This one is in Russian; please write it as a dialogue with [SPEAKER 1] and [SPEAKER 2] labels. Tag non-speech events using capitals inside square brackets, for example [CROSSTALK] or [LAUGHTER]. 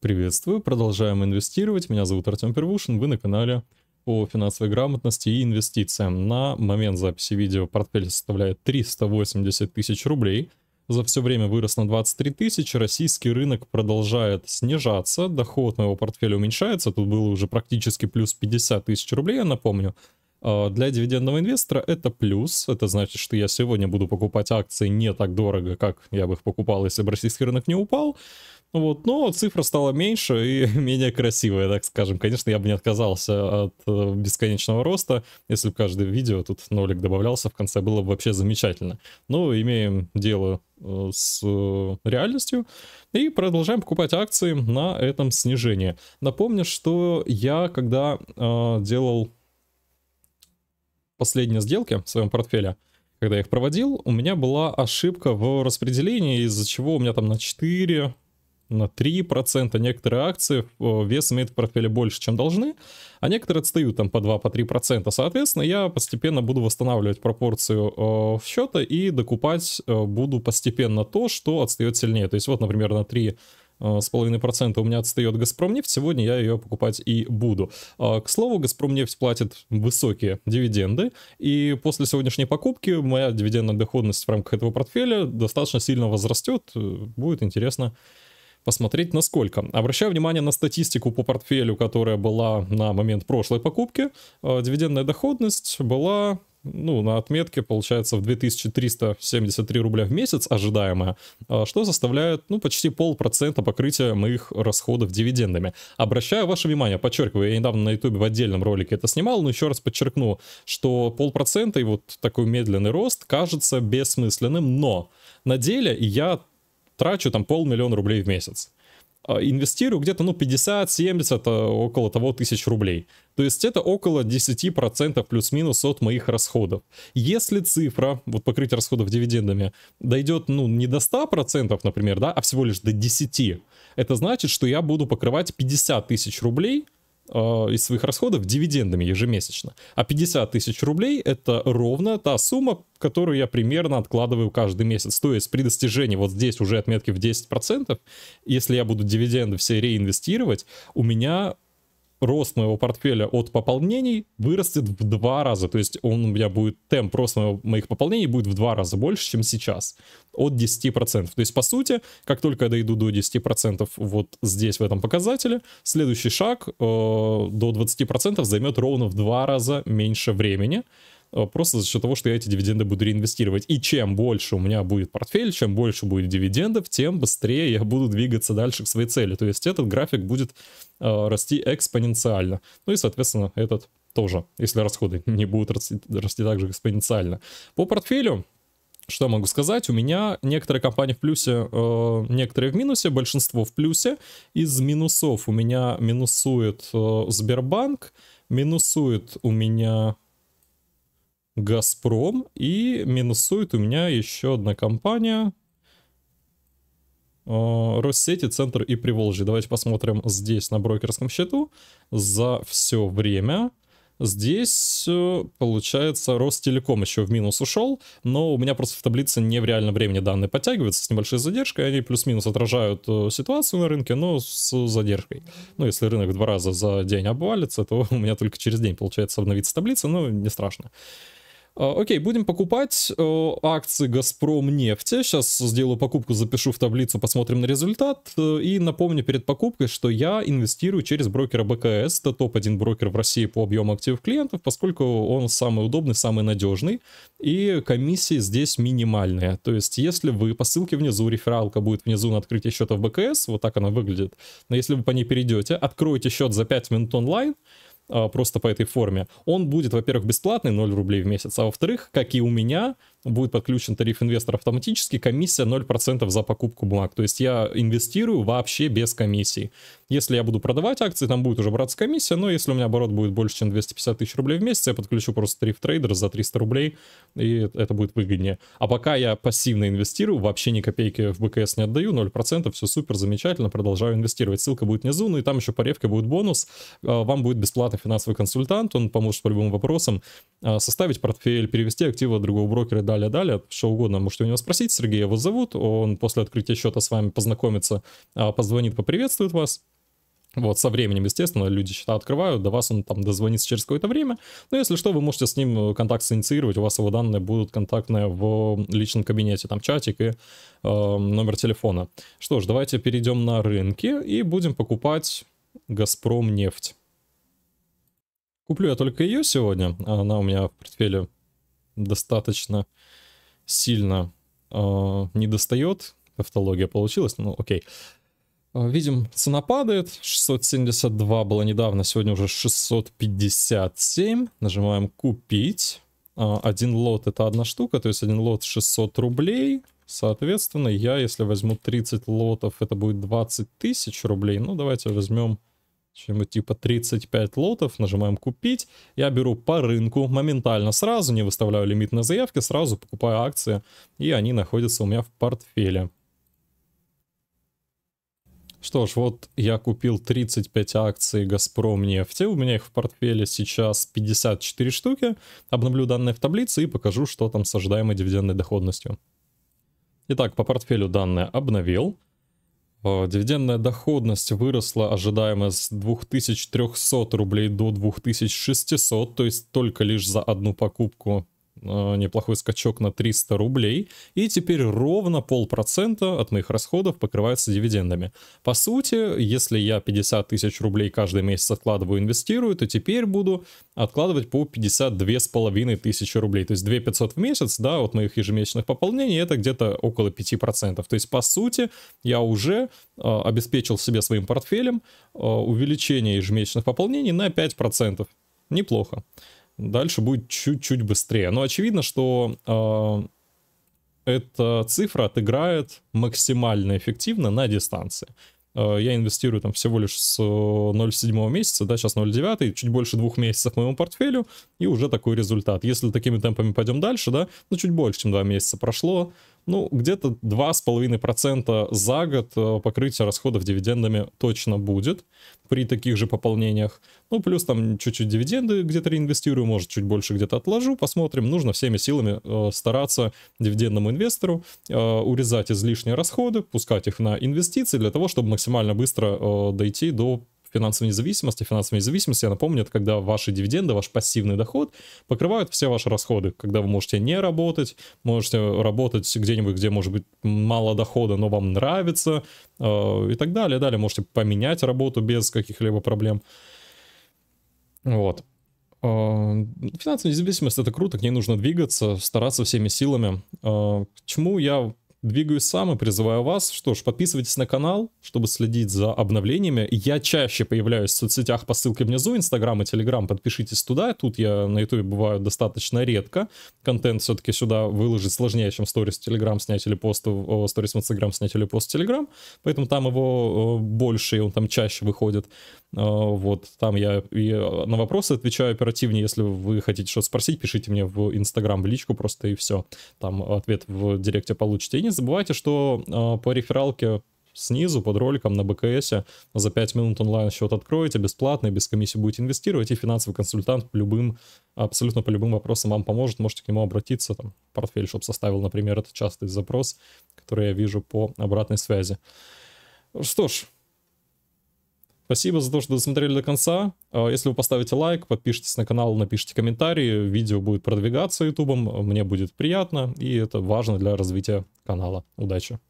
[SPEAKER 1] Приветствую, продолжаем инвестировать. Меня зовут Артем Первушин, вы на канале по финансовой грамотности и инвестициям. На момент записи видео портфель составляет 380 тысяч рублей. За все время вырос на 23 тысячи, российский рынок продолжает снижаться, доход моего портфеля уменьшается, тут было уже практически плюс 50 тысяч рублей, я напомню. А, для дивидендного инвестора это плюс, это значит, что я сегодня буду покупать акции не так дорого, как я бы их покупал, если бы российский рынок не упал. Вот, но цифра стала меньше и [LAUGHS] менее красивая, так скажем. Конечно, я бы не отказался от э, бесконечного роста, если бы каждое видео тут нолик добавлялся в конце, было бы вообще замечательно. Но имеем дело э, с реальностью и продолжаем покупать акции на этом снижении. Напомню, что я когда э, делал последние сделки в своем портфеле, когда я их проводил, у меня была ошибка в распределении, из-за чего у меня там на 4 на 3%, некоторые акции э, вес имеют в портфеле больше, чем должны, а некоторые отстают там по 2-3%. По 3%. Соответственно, я постепенно буду восстанавливать пропорцию э, счета и докупать э, буду постепенно то, что отстает сильнее. То есть вот, например, на 3 э, с половиной процента у меня отстает Газпромнефть, сегодня я ее покупать и буду. К слову, Газпромнефть платит высокие дивиденды, и после сегодняшней покупки моя дивидендная доходность в рамках этого портфеля достаточно сильно возрастет, будет интересно посмотреть насколько. Обращаю внимание на статистику по портфелю, которая была на момент прошлой покупки. Э, дивидендная доходность была ну, на отметке, получается, в 2373 рубля в месяц ожидаемая, э, что составляет, ну, почти полпроцента покрытия моих расходов дивидендами. Обращаю ваше внимание, подчеркиваю, я недавно на ютубе в отдельном ролике это снимал, но еще раз подчеркну, что полпроцента и вот такой медленный рост кажется бессмысленным, но на деле я трачу там полмиллиона рублей в месяц. А, инвестирую где-то, ну, 50-70, а, около того тысяч рублей. То есть это около 10% плюс-минус от моих расходов. Если цифра, вот покрытие расходов дивидендами, дойдет, ну, не до 100%, например, да, а всего лишь до 10%, это значит, что я буду покрывать 50 тысяч рублей – из своих расходов дивидендами ежемесячно. А 50 тысяч рублей это ровно та сумма, которую я примерно откладываю каждый месяц. То есть при достижении вот здесь уже отметки в 10%, если я буду дивиденды все реинвестировать, у меня рост моего портфеля от пополнений вырастет в два раза. То есть он у меня будет, темп роста моих пополнений будет в два раза больше, чем сейчас. От 10%. То есть, по сути, как только я дойду до 10% вот здесь, в этом показателе, следующий шаг э, до 20% займет ровно в два раза меньше времени. Э, просто за счет того, что я эти дивиденды буду реинвестировать. И чем больше у меня будет портфель, чем больше будет дивидендов, тем быстрее я буду двигаться дальше к своей цели. То есть этот график будет э, расти экспоненциально. Ну и, соответственно, этот тоже, если расходы [LAUGHS] не будут расти, расти также экспоненциально. По портфелю что я могу сказать? У меня некоторые компании в плюсе, э, некоторые в минусе, большинство в плюсе. Из минусов у меня минусует э, Сбербанк, минусует у меня Газпром. И минусует у меня еще одна компания. Э, Россети, Центр и Приволжье. Давайте посмотрим здесь на брокерском счету за все время. Здесь, э, получается, Ростелеком еще в минус ушел, но у меня просто в таблице не в реальном времени данные подтягиваются с небольшой задержкой, они плюс-минус отражают э, ситуацию на рынке, но с задержкой. Ну, если рынок два раза за день обвалится, то [LAUGHS] у меня только через день получается обновиться таблица, но не страшно. А, окей, будем покупать э, акции Газпром нефти. Сейчас сделаю покупку, запишу в таблицу, посмотрим на результат. Э, и напомню перед покупкой, что я инвестирую через брокера БКС. Это топ-1 брокер в России по объему активов клиентов, поскольку он самый удобный, самый надежный. И комиссии здесь минимальные. То есть, если вы по ссылке внизу, рефералка будет внизу на открытие счета в БКС, вот так она выглядит. Но если вы по ней перейдете, откроете счет за 5 минут онлайн, просто по этой форме, он будет, во-первых, бесплатный, 0 рублей в месяц, а во-вторых, как и у меня, будет подключен тариф инвестора автоматически, комиссия 0% за покупку бумаг. То есть я инвестирую вообще без комиссии. Если я буду продавать акции, там будет уже браться комиссия, но если у меня оборот будет больше, чем 250 тысяч рублей в месяц, я подключу просто тариф трейдер за 300 рублей, и это будет выгоднее. А пока я пассивно инвестирую, вообще ни копейки в БКС не отдаю, 0%, все супер, замечательно, продолжаю инвестировать. Ссылка будет внизу, ну и там еще по ревке будет бонус. А, вам будет бесплатный финансовый консультант, он поможет по любым вопросам составить портфель, перевести активы другого брокера далее, далее, что угодно можете у него спросить. Сергей его зовут, он после открытия счета с вами познакомится, а, позвонит, поприветствует вас. Вот, со временем, естественно, люди счета открывают, до вас он там дозвонится через какое-то время. Но если что, вы можете с ним контакт синициировать, у вас его данные будут контактные в личном кабинете, там чатик и э, номер телефона. Что ж, давайте перейдем на рынки и будем покупать Газпром нефть. Куплю я только ее сегодня, она у меня в портфеле достаточно сильно э, не достает. Автология получилась, ну окей. А, видим, цена падает. 672 было недавно, сегодня уже 657. Нажимаем купить. А, один лот это одна штука, то есть один лот 600 рублей. Соответственно, я, если возьму 30 лотов, это будет 20 тысяч рублей. Ну, давайте возьмем чем-нибудь типа 35 лотов, нажимаем купить. Я беру по рынку моментально, сразу не выставляю лимит на заявки, сразу покупаю акции, и они находятся у меня в портфеле. Что ж, вот я купил 35 акций Газпром нефти, у меня их в портфеле сейчас 54 штуки. Обновлю данные в таблице и покажу, что там с ожидаемой дивидендной доходностью. Итак, по портфелю данные обновил. Э, дивидендная доходность выросла ожидаемо с 2300 рублей до 2600, то есть только лишь за одну покупку неплохой скачок на 300 рублей, и теперь ровно полпроцента от моих расходов покрывается дивидендами. По сути, если я 50 тысяч рублей каждый месяц откладываю, инвестирую, то теперь буду откладывать по 52 с половиной тысячи рублей, то есть 2 500 в месяц, да, от моих ежемесячных пополнений, это где-то около 5%. То есть, по сути, я уже э, обеспечил себе своим портфелем э, увеличение ежемесячных пополнений на 5%. Неплохо дальше будет чуть-чуть быстрее. Но очевидно, что э, эта цифра отыграет максимально эффективно на дистанции. Э, я инвестирую там всего лишь с 0,7 месяца, да, сейчас 0,9, чуть больше двух месяцев моему портфелю, и уже такой результат. Если такими темпами пойдем дальше, да, ну чуть больше, чем 2 месяца прошло, ну, где-то 2,5% за год э, покрытия расходов дивидендами точно будет при таких же пополнениях. Ну, плюс там чуть-чуть дивиденды где-то реинвестирую, может, чуть больше где-то отложу, посмотрим. Нужно всеми силами э, стараться дивидендному инвестору э, урезать излишние расходы, пускать их на инвестиции для того, чтобы максимально быстро э, дойти до финансовой независимости. Финансовая независимость, я напомню, это когда ваши дивиденды, ваш пассивный доход покрывают все ваши расходы, когда вы можете не работать, можете работать где-нибудь, где может быть мало дохода, но вам нравится э, и так далее. Далее можете поменять работу без каких-либо проблем. Вот. Э, финансовая независимость это круто, к ней нужно двигаться, стараться всеми силами. Э, к чему я двигаюсь сам и призываю вас. Что ж, подписывайтесь на канал, чтобы следить за обновлениями. Я чаще появляюсь в соцсетях по ссылке внизу, Инстаграм и Телеграм, подпишитесь туда. Тут я на Ютубе бываю достаточно редко. Контент все-таки сюда выложить сложнее, чем сторис в Телеграм снять или пост в сторис в Инстаграм снять или пост в Телеграм. Поэтому там его больше, и он там чаще выходит. А, вот, там я и на вопросы отвечаю оперативнее. Если вы хотите что-то спросить, пишите мне в Инстаграм, в личку просто и все. Там ответ в директе получите. И не забывайте, что э, по рефералке снизу под роликом на БКС за 5 минут онлайн счет откроете бесплатно, без комиссии будете инвестировать, и финансовый консультант по любым, абсолютно по любым вопросам вам поможет, можете к нему обратиться, там, портфель, чтобы составил, например, это частый запрос, который я вижу по обратной связи. Что ж, Спасибо за то, что досмотрели до конца. А, если вы поставите лайк, подпишитесь на канал, напишите комментарии, видео будет продвигаться ютубом, мне будет приятно, и это важно для развития канала. Удачи!